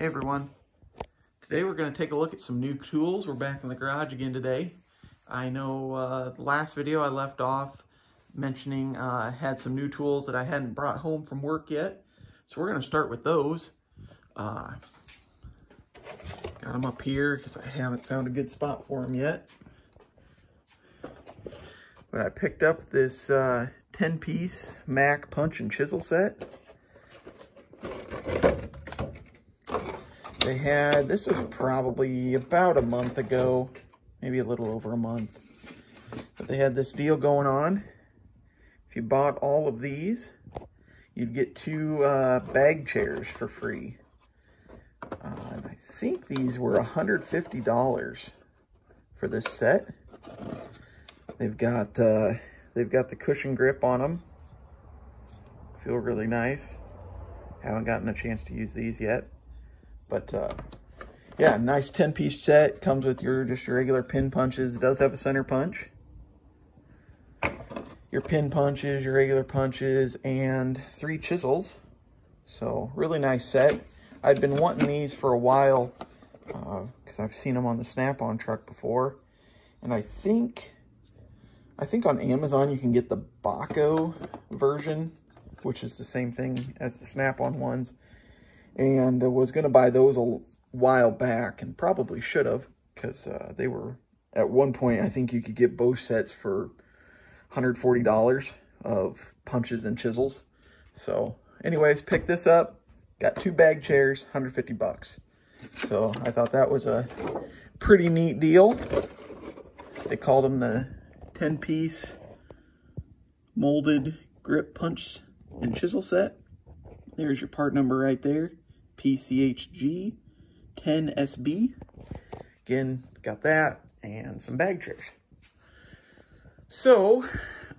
Hey everyone. Today we're going to take a look at some new tools. We're back in the garage again today. I know uh, last video I left off mentioning uh, I had some new tools that I hadn't brought home from work yet. So we're going to start with those. Uh, got them up here because I haven't found a good spot for them yet. But I picked up this 10-piece uh, Mac punch and chisel set. They had, this was probably about a month ago, maybe a little over a month. But they had this deal going on. If you bought all of these, you'd get two uh, bag chairs for free. Uh, I think these were $150 for this set. They've got uh, they've got the cushion grip on them. Feel really nice. Haven't gotten a chance to use these yet. But uh, yeah, nice 10 piece set. Comes with your just your regular pin punches. It does have a center punch. Your pin punches, your regular punches, and three chisels. So really nice set. I've been wanting these for a while because uh, I've seen them on the Snap-on truck before. And I think, I think on Amazon you can get the Bahco version, which is the same thing as the Snap-on ones and was going to buy those a while back and probably should have because uh, they were at one point I think you could get both sets for $140 of punches and chisels. So anyways pick this up got two bag chairs 150 bucks. So I thought that was a pretty neat deal. They called them the 10 piece molded grip punch and chisel set. There's your part number right there PCHG 10SB. Again, got that and some bag chairs. So,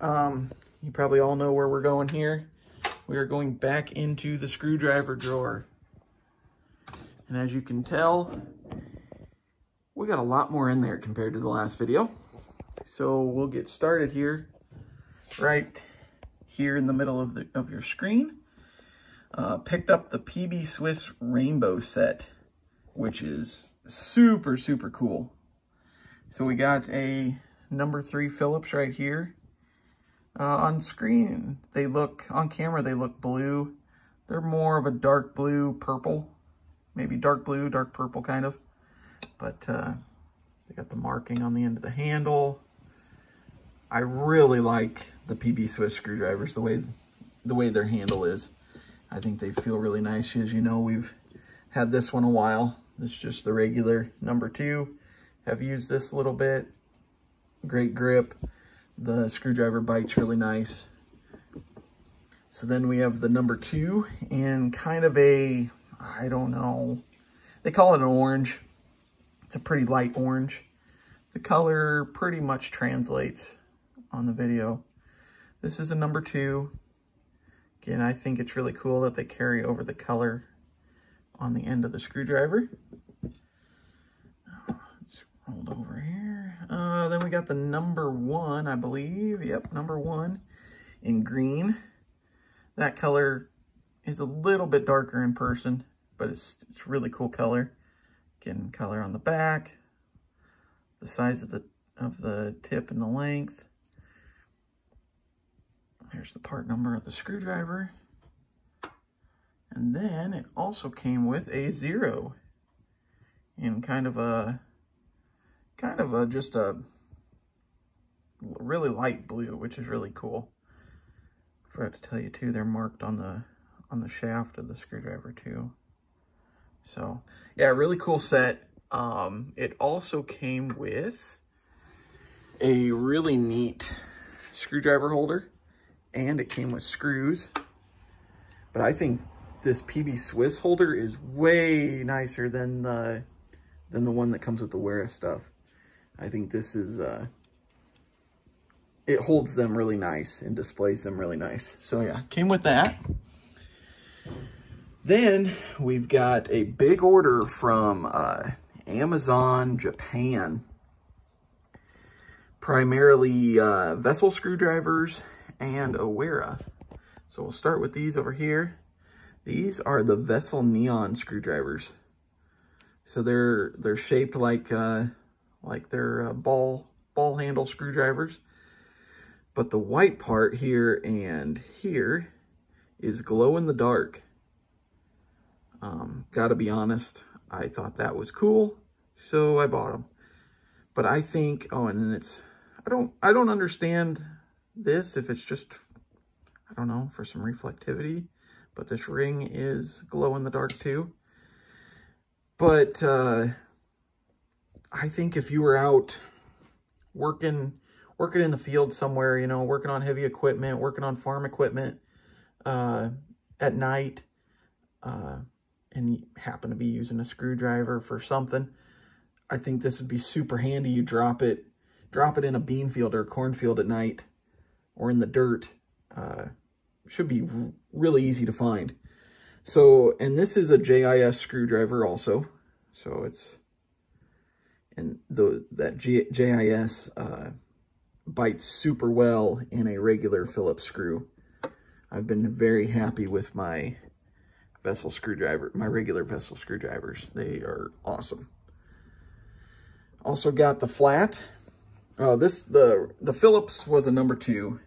um, you probably all know where we're going here. We are going back into the screwdriver drawer. And as you can tell, we got a lot more in there compared to the last video. So we'll get started here, right here in the middle of, the, of your screen. Uh, picked up the PB Swiss Rainbow set, which is super, super cool. So we got a number three Phillips right here. Uh, on screen, they look, on camera, they look blue. They're more of a dark blue, purple. Maybe dark blue, dark purple kind of. But uh, they got the marking on the end of the handle. I really like the PB Swiss screwdrivers, the way, the way their handle is. I think they feel really nice. As you know, we've had this one a while. This is just the regular number two. Have used this a little bit. Great grip. The screwdriver bite's really nice. So then we have the number two and kind of a, I don't know, they call it an orange. It's a pretty light orange. The color pretty much translates on the video. This is a number two. Again, I think it's really cool that they carry over the color on the end of the screwdriver. It's rolled over here. Uh, then we got the number one, I believe. Yep, number one in green. That color is a little bit darker in person, but it's, it's really cool color. Again, color on the back, the size of the of the tip and the length. There's the part number of the screwdriver. And then it also came with a zero in kind of a, kind of a, just a really light blue, which is really cool. Forgot to tell you too, they're marked on the, on the shaft of the screwdriver too. So yeah, really cool set. Um, it also came with a really neat screwdriver holder and it came with screws. But I think this PB Swiss holder is way nicer than the than the one that comes with the Wera stuff. I think this is uh it holds them really nice and displays them really nice. So yeah, came with that. Then we've got a big order from uh, Amazon Japan. Primarily uh, vessel screwdrivers and a Wera. So we'll start with these over here. These are the Vessel Neon screwdrivers. So they're they're shaped like uh, like they're uh, ball ball handle screwdrivers. But the white part here and here is glow in the dark. Um, gotta be honest, I thought that was cool, so I bought them. But I think, oh, and it's, I don't, I don't understand this if it's just, I don't know, for some reflectivity. But this ring is glow in the dark too. But uh, I think if you were out working, working in the field somewhere, you know, working on heavy equipment, working on farm equipment uh, at night, uh, and you happen to be using a screwdriver for something, I think this would be super handy. You drop it, drop it in a bean field or cornfield at night or in the dirt. Uh, should be really easy to find. So, and this is a JIS screwdriver also. So it's, and the that G, JIS uh, bites super well in a regular Phillips screw. I've been very happy with my vessel screwdriver, my regular vessel screwdrivers. They are awesome. Also got the flat. Uh, this the the Phillips was a number two.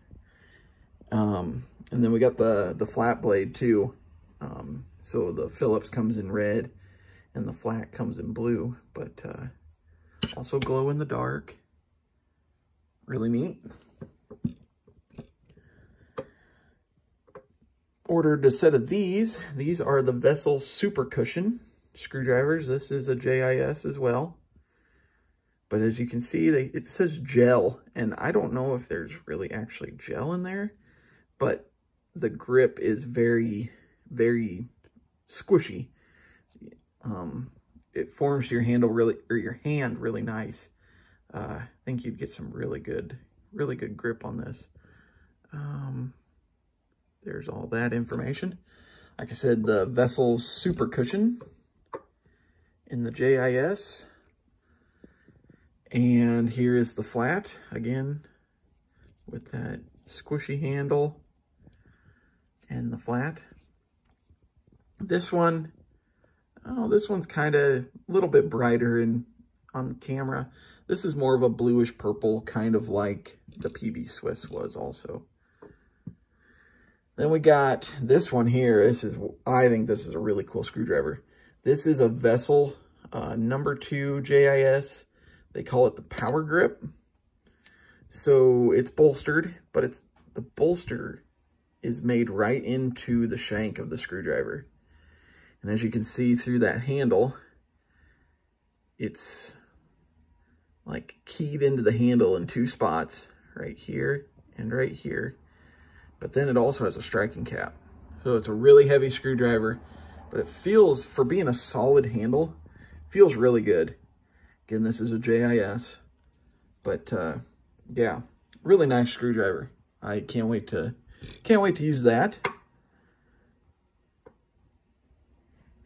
Um, and then we got the the flat blade too. Um, so the Phillips comes in red and the flat comes in blue, but uh, also glow in the dark. Really neat. ordered a set of these. These are the Vessel Super Cushion screwdrivers. This is a JIS as well. But as you can see, they, it says gel, and I don't know if there's really actually gel in there, but the grip is very, very squishy. Um, it forms your handle really, or your hand really nice. Uh, I think you'd get some really good, really good grip on this. Um, there's all that information. Like I said, the Vessel's Super Cushion in the JIS. And here is the flat, again, with that squishy handle and the flat. This one, oh, this one's kind of a little bit brighter in, on the camera. This is more of a bluish purple, kind of like the PB Swiss was also. Then we got this one here. This is, I think this is a really cool screwdriver. This is a Vessel uh, number two JIS. They call it the Power Grip. So it's bolstered, but it's the bolster is made right into the shank of the screwdriver. And as you can see through that handle, it's like keyed into the handle in two spots, right here and right here but then it also has a striking cap. So it's a really heavy screwdriver, but it feels, for being a solid handle, feels really good. Again, this is a JIS, but uh, yeah, really nice screwdriver. I can't wait to, can't wait to use that.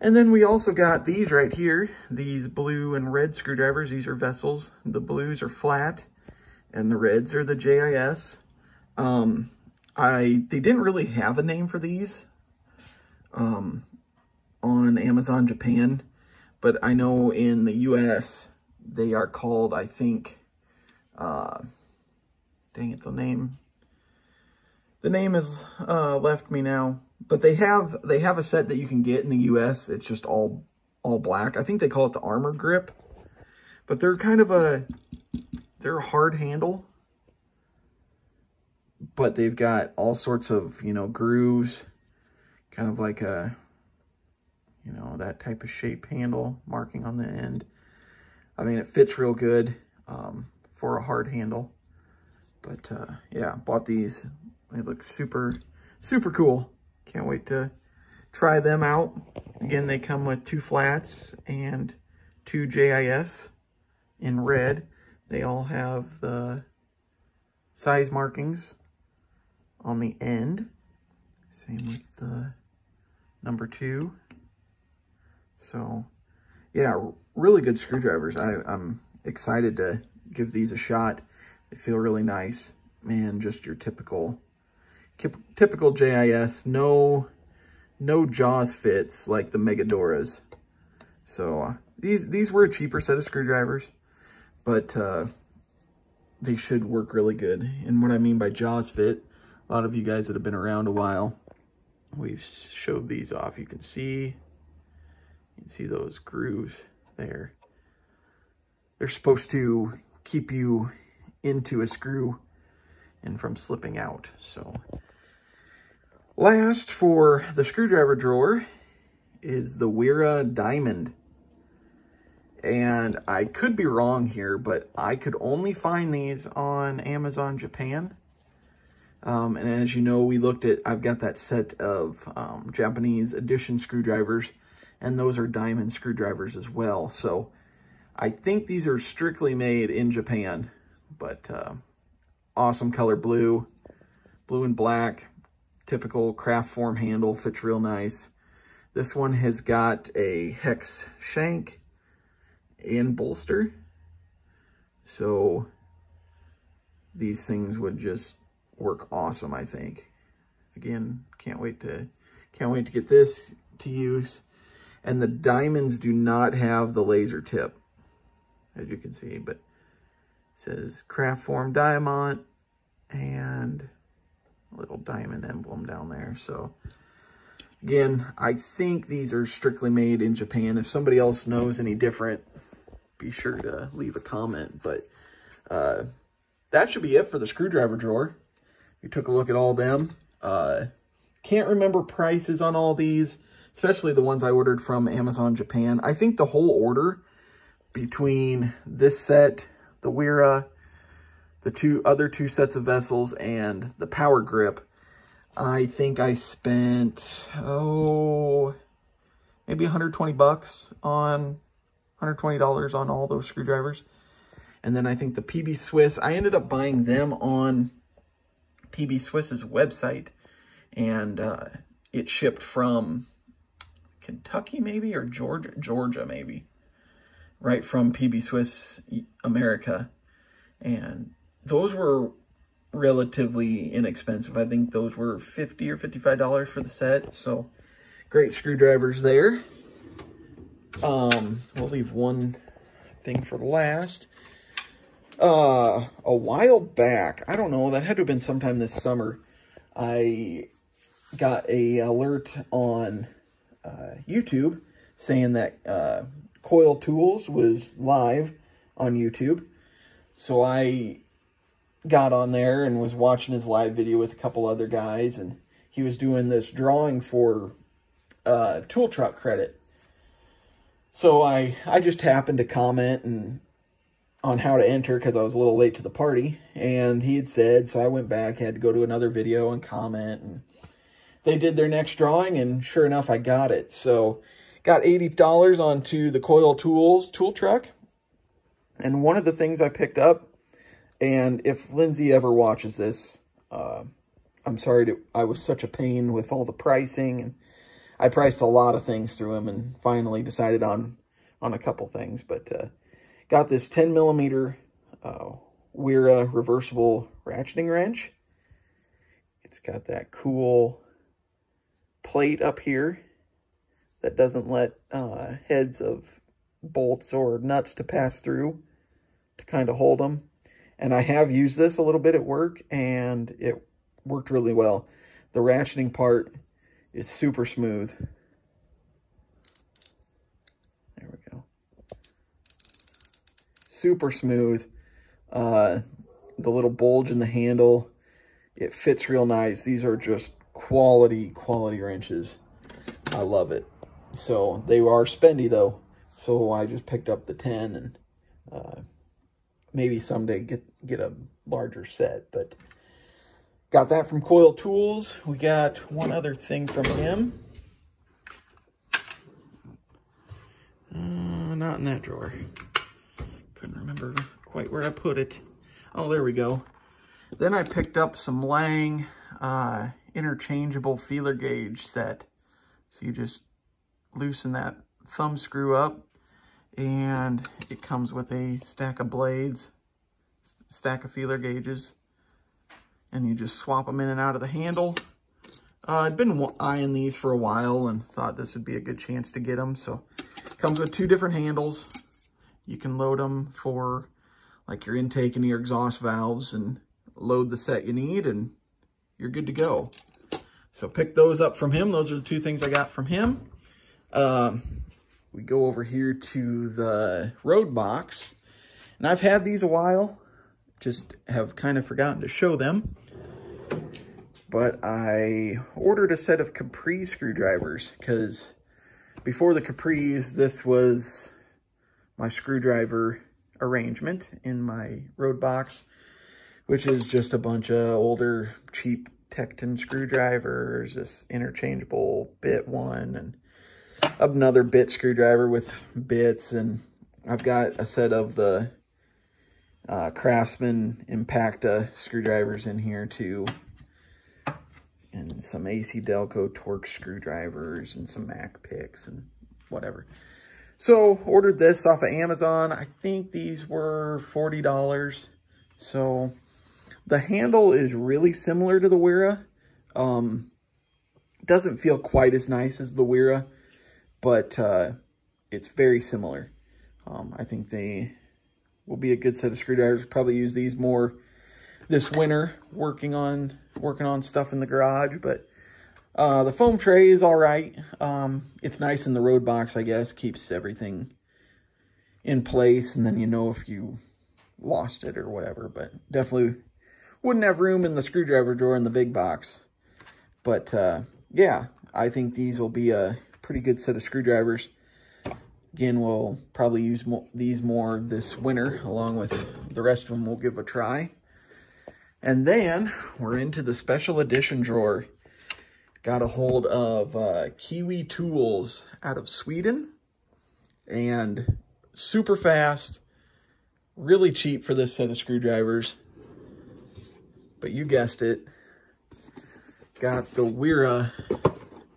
And then we also got these right here, these blue and red screwdrivers. These are vessels. The blues are flat and the reds are the JIS. Um, I they didn't really have a name for these um, on Amazon Japan, but I know in the U.S. they are called, I think, uh, dang it, the name, the name has uh, left me now, but they have they have a set that you can get in the U.S. It's just all all black. I think they call it the Armor Grip, but they're kind of a they're a hard handle but they've got all sorts of, you know, grooves, kind of like a, you know, that type of shape handle marking on the end. I mean, it fits real good um, for a hard handle. But uh, yeah, bought these. They look super, super cool. Can't wait to try them out. Again, they come with two flats and two JIS in red. They all have the size markings on the end. Same with the number two. So yeah, really good screwdrivers. I, I'm excited to give these a shot. They feel really nice. Man, just your typical, typical JIS. No, no jaws fits like the Megadoras. So uh, these, these were a cheaper set of screwdrivers, but uh, they should work really good. And what I mean by jaws fit, a lot of you guys that have been around a while, we've showed these off. You can see, you can see those grooves there. They're supposed to keep you into a screw and from slipping out. So last for the screwdriver drawer is the Wera Diamond. And I could be wrong here, but I could only find these on Amazon Japan. Um, and as you know, we looked at, I've got that set of um, Japanese edition screwdrivers, and those are diamond screwdrivers as well. So I think these are strictly made in Japan, but uh, awesome color blue, blue and black, typical Kraftform handle, fits real nice. This one has got a hex shank and bolster. So these things would just work awesome, I think. Again, can't wait to can't wait to get this to use. And the diamonds do not have the laser tip, as you can see, but says Kraftform diamond and a little diamond emblem down there. So again, I think these are strictly made in Japan. If somebody else knows any different, be sure to leave a comment. But uh, that should be it for the screwdriver drawer. We took a look at all them. Uh, can't remember prices on all these, especially the ones I ordered from Amazon Japan. I think the whole order between this set, the Wera, the two other two sets of vessels, and the power grip, I think I spent, oh, maybe 120 bucks on, $120 on all those screwdrivers. And then I think the PB Swiss, I ended up buying them on PB Swiss's website, and uh, it shipped from Kentucky maybe, or Georgia, Georgia maybe, right from PB Swiss America. And those were relatively inexpensive. I think those were 50 or $55 for the set. So great screwdrivers there. Um, we'll leave one thing for last. Uh, a while back, I don't know, that had to have been sometime this summer, I got a alert on uh, YouTube saying that uh, Coil Tools was live on YouTube. So I got on there and was watching his live video with a couple other guys, and he was doing this drawing for uh, tool truck credit. So I, I just happened to comment and on how to enter because I was a little late to the party. And he had said, so I went back, had to go to another video and comment. And they did their next drawing, and sure enough, I got it. So got $80 onto the Coil Tools tool truck. And one of the things I picked up, and if Lindsay ever watches this, uh, I'm sorry to, I was such a pain with all the pricing. And I priced a lot of things through him and finally decided on, on a couple things. But uh, Got this 10 millimeter uh, reversible ratcheting wrench. It's got that cool plate up here that doesn't let uh, heads of bolts or nuts to pass through to kind of hold them. And I have used this a little bit at work and it worked really well. The ratcheting part is super smooth. There we go. Super smooth. Uh, the little bulge in the handle, it fits real nice. These are just quality, quality wrenches. I love it. So they are spendy though. So I just picked up the 10 and uh, maybe someday get, get a larger set. But got that from Coil Tools. We got one other thing from him. Uh, not in that drawer. Couldn't remember quite where I put it. Oh, there we go. Then I picked up some Lang uh, interchangeable feeler gauge set. So you just loosen that thumb screw up and it comes with a stack of blades, stack of feeler gauges, and you just swap them in and out of the handle. Uh, I'd been eyeing these for a while and thought this would be a good chance to get them, so Comes with two different handles. You can load them for like your intake and your exhaust valves and load the set you need and you're good to go. So pick those up from him. Those are the two things I got from him. Um, we go over here to the road box. And I've had these a while, just have kind of forgotten to show them. But I ordered a set of Capri screwdrivers because before the Capris, this was my screwdriver arrangement in my road box, which is just a bunch of older, cheap Tekton screwdrivers, this interchangeable bit one, and another bit screwdriver with bits, and I've got a set of the uh, Craftsman Impacta screwdrivers in here too, and some AC Delco Torx screwdrivers, and some Mac picks, and whatever. So, ordered this off of Amazon. I think these were $40. So, the handle is really similar to the Wera. Um, doesn't feel quite as nice as the Wera, but uh, it's very similar. Um, I think they will be a good set of screwdrivers. Probably use these more this winter working on working on stuff in the garage, but uh, the foam tray is all right. Um, it's nice in the road box, I guess. Keeps everything in place, and then you know if you lost it or whatever. But definitely wouldn't have room in the screwdriver drawer in the big box. But uh, yeah, I think these will be a pretty good set of screwdrivers. Again, we'll probably use mo these more this winter, along with the rest of them we'll give a try. And then we're into the special edition drawer. Got a hold of uh, Kiwi Tools out of Sweden. And super fast, really cheap for this set of screwdrivers. But you guessed it, got the Wera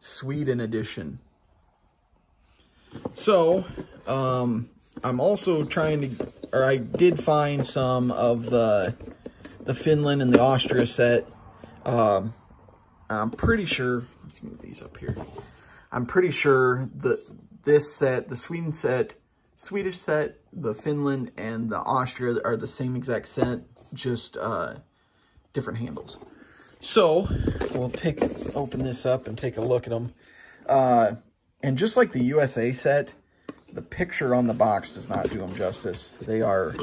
Sweden edition. So, um, I'm also trying to, or I did find some of the, the Finland and the Austria set. Um, I'm pretty sure, let's move these up here. I'm pretty sure that this set, the Sweden set, Swedish set, the Finland, and the Austria are the same exact set, just uh, different handles. So we'll take open this up and take a look at them. Uh, and just like the USA set, the picture on the box does not do them justice. They are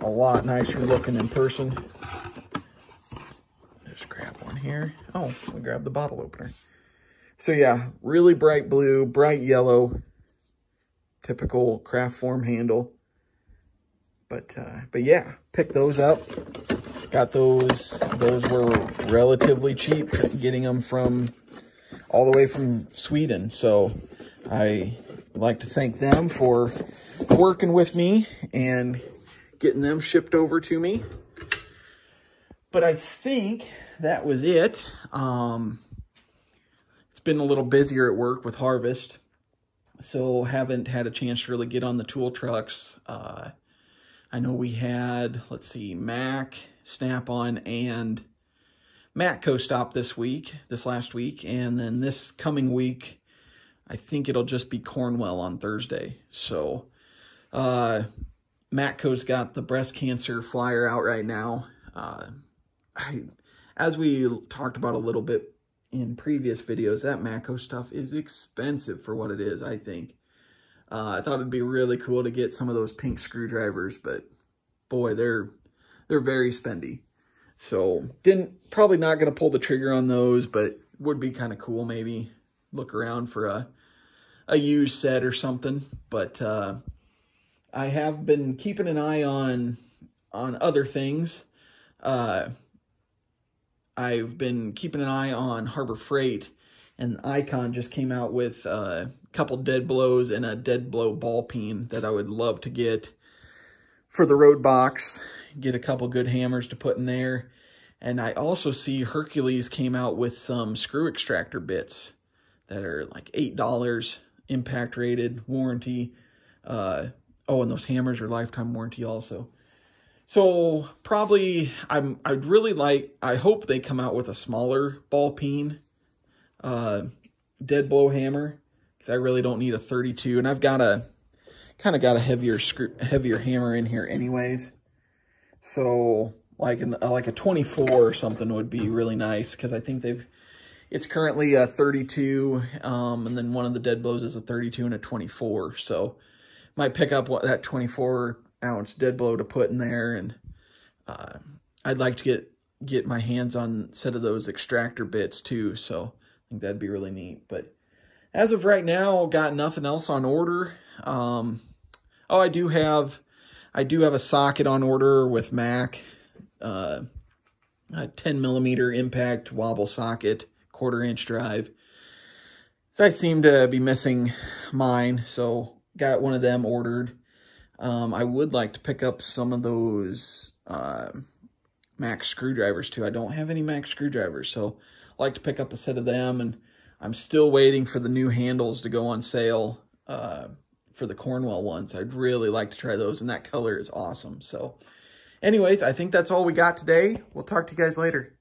a lot nicer looking in person Just grab one here. Oh, we grab the bottle opener. So yeah, really bright blue, bright yellow, typical Kraftform handle. But uh, but yeah, pick those up. Got those. Those were relatively cheap, getting them from all the way from Sweden. So I like to thank them for working with me and getting them shipped over to me. But I think that was it. Um, it's been a little busier at work with harvest, so haven't had a chance to really get on the tool trucks. Uh, I know we had, let's see, Mac, Snap-on, and Matco stop this week, this last week, and then this coming week, I think it'll just be Cornwell on Thursday. So, uh, Matco's got the breast cancer flyer out right now. Uh, I as we talked about a little bit in previous videos, that Matco stuff is expensive for what it is, I think. Uh, I thought it'd be really cool to get some of those pink screwdrivers, but boy, they're they're very spendy. So didn't probably not going to pull the trigger on those, but would be kind of cool maybe look around for a a used set or something. But uh, I have been keeping an eye on on other things. Uh, I've been keeping an eye on Harbor Freight, and Icon just came out with a couple dead blows and a dead blow ball peen that I would love to get for the road box. Get a couple good hammers to put in there. And I also see Hercules came out with some screw extractor bits that are like $8, impact rated, warranty. Uh, oh, and those hammers are lifetime warranty also. So probably I'm I'd really like I hope they come out with a smaller ball peen uh, dead blow hammer because I really don't need a 32. And I've got a, kind of got a heavier screw, heavier hammer in here anyways. So like, an, like a 24 or something would be really nice because I think they've, it's currently a 32, um, and then one of the dead blows is a 32 and a 24. So might pick up what that 24 ounce dead blow to put in there. And uh, I'd like to get get my hands on set of those extractor bits too. So Think that'd be really neat. But as of right now, got nothing else on order. Um, oh, I do have, I do have a socket on order with Mac, uh, a 10 millimeter impact wobble socket, quarter inch drive. So I seem to be missing mine, so got one of them ordered. Um, I would like to pick up some of those uh, Mac screwdrivers too. I don't have any Mac screwdrivers, so like to pick up a set of them. And I'm still waiting for the new handles to go on sale uh, for the Cornwell ones. I'd really like to try those, and that color is awesome. So anyways, I think that's all we got today. We'll talk to you guys later.